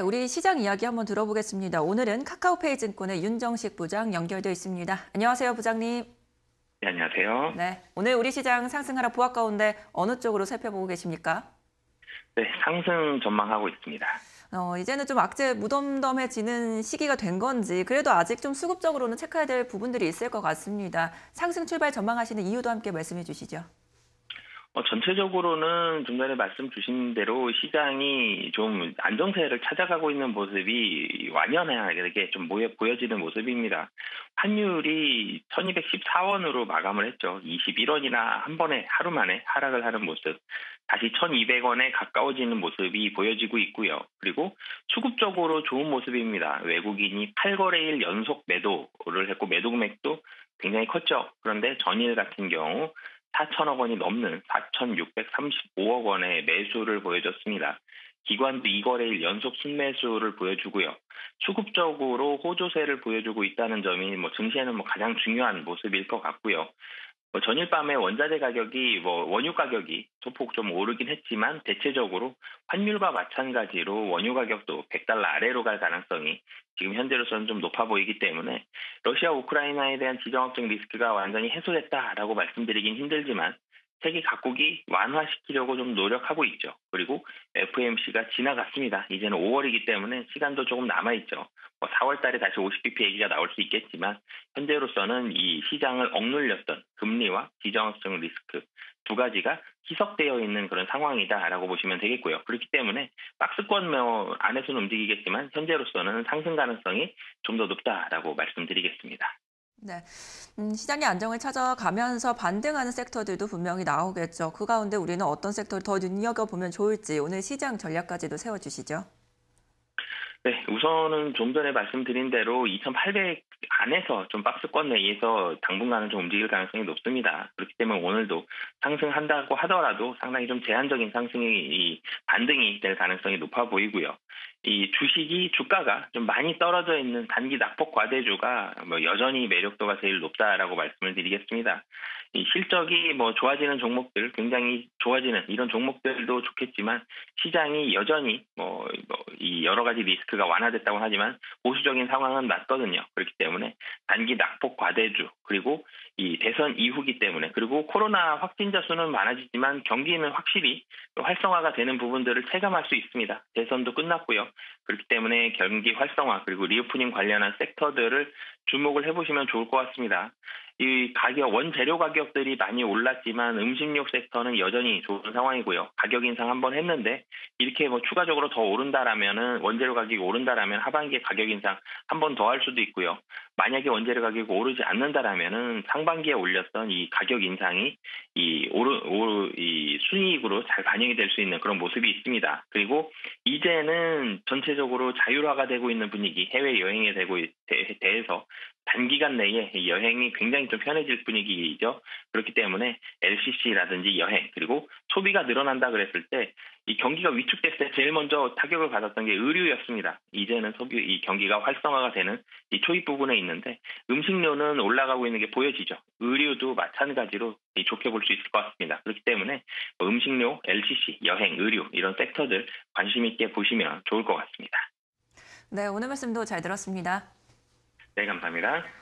우리 시장 이야기 한번 들어보겠습니다. 오늘은 카카오페이 증권의 윤정식 부장 연결되어 있습니다. 안녕하세요, 부장님. 네, 안녕하세요. 네, 오늘 우리 시장 상승하라 보합 가운데 어느 쪽으로 살펴보고 계십니까? 네, 상승 전망하고 있습니다. 어, 이제는 좀 악재 무덤덤해지는 시기가 된 건지 그래도 아직 좀 수급적으로는 체크해야 될 부분들이 있을 것 같습니다. 상승 출발 전망하시는 이유도 함께 말씀해 주시죠. 어, 전체적으로는 좀 전에 말씀 주신 대로 시장이 좀 안정세를 찾아가고 있는 모습이 완연하게 좀 모여, 보여지는 모습입니다. 환율이 1214원으로 마감을 했죠. 21원이나 한 번에 하루 만에 하락을 하는 모습. 다시 1200원에 가까워지는 모습이 보여지고 있고요. 그리고 수급적으로 좋은 모습입니다. 외국인이 8거래일 연속 매도를 했고 매도 금액도 굉장히 컸죠. 그런데 전일 같은 경우 4천억 원이 넘는 4,635억 원의 매수를 보여줬습니다. 기관도 2거래일 연속 순매수를 보여주고요. 수급적으로 호조세를 보여주고 있다는 점이 뭐 증시에는 뭐 가장 중요한 모습일 것 같고요. 뭐 전일 밤에 원자재 가격이 뭐 원유 가격이 소폭 좀 오르긴 했지만 대체적으로 환율과 마찬가지로 원유 가격도 100달러 아래로 갈 가능성이 지금 현재로서는 좀 높아 보이기 때문에 러시아 우크라이나에 대한 지정학적 리스크가 완전히 해소됐다라고 말씀드리긴 힘들지만 세계 각국이 완화시키려고 좀 노력하고 있죠. 그리고 FMC가 지나갔습니다. 이제는 5월이기 때문에 시간도 조금 남아있죠. 뭐 4월 달에 다시 50bp 얘기가 나올 수 있겠지만 현재로서는 이 시장을 억눌렸던 금리와 지정학적 리스크 두 가지가 희석되어 있는 그런 상황이다라고 보시면 되겠고요. 그렇기 때문에 박스권 뭐 안에서는 움직이겠지만 현재로서는 상승 가능성이 좀 더 높다라고 말씀드리겠습니다. 네, 음, 시장의 안정을 찾아가면서 반등하는 섹터들도 분명히 나오겠죠. 그 가운데 우리는 어떤 섹터를 더 눈여겨보면 좋을지 오늘 시장 전략까지도 세워주시죠. 네, 우선은 좀 전에 말씀드린 대로 2,800 안에서 좀 박스권 내에서 당분간은 좀 움직일 가능성이 높습니다. 그렇기 때문에 오늘도 상승한다고 하더라도 상당히 좀 제한적인 상승이 반등이 될 가능성이 높아 보이고요. 이 주식이 주가가 좀 많이 떨어져 있는 단기 낙폭 과대주가 뭐 여전히 매력도가 제일 높다라고 말씀을 드리겠습니다. 이 실적이 뭐 좋아지는 종목들 굉장히 좋아지는 이런 종목들도 좋겠지만 시장이 여전히 뭐이 뭐 여러 가지 리스크가 완화됐다고 하지만 보수적인 상황은 맞거든요. 그렇기 때문에 단기 낙폭 과대주 그리고 이 대선 이후기 때문에 그리고 코로나 확진자 수는 많아지지만 경기는 확실히 활성화가 되는 부분들을 체감할 수 있습니다. 대선도 끝났고요. 그렇기 때문에 경기 활성화 그리고 리오프닝 관련한 섹터들을 주목을 해보시면 좋을 것 같습니다. 이 가격 원재료 가격들이 많이 올랐지만 음식료 섹터는 여전히 좋은 상황이고요. 가격 인상 한번 했는데 이렇게 뭐 추가적으로 더 오른다라면은 원재료 가격이 오른다라면 하반기에 가격 인상 한 번 더 할 수도 있고요. 만약에 원재료 가격이 오르지 않는다라면은 상반기에 올렸던 이 가격 인상이 이 오르 오르 이 순이익으로 잘 반영이 될 수 있는 그런 모습이 있습니다. 그리고 이제는 전체적으로 자율화가 되고 있는 분위기, 해외 여행에 되고 대해서 단기간 내에 여행이 굉장히 좀 편해질 분위기죠. 그렇기 때문에 LCC라든지 여행 그리고 소비가 늘어난다 그랬을 때 이 경기가 위축됐을 때 제일 먼저 타격을 받았던 게 의류였습니다. 이제는 소비 이 경기가 활성화가 되는 이 초입 부분에 있는데 음식료는 올라가고 있는 게 보여지죠. 의류도 마찬가지로 좋게 볼 수 있을 것 같습니다. 그렇기 때문에 음식료, LCC, 여행, 의류 이런 섹터들 관심 있게 보시면 좋을 것 같습니다. 네, 오늘 말씀도 잘 들었습니다. 네, 감사합니다.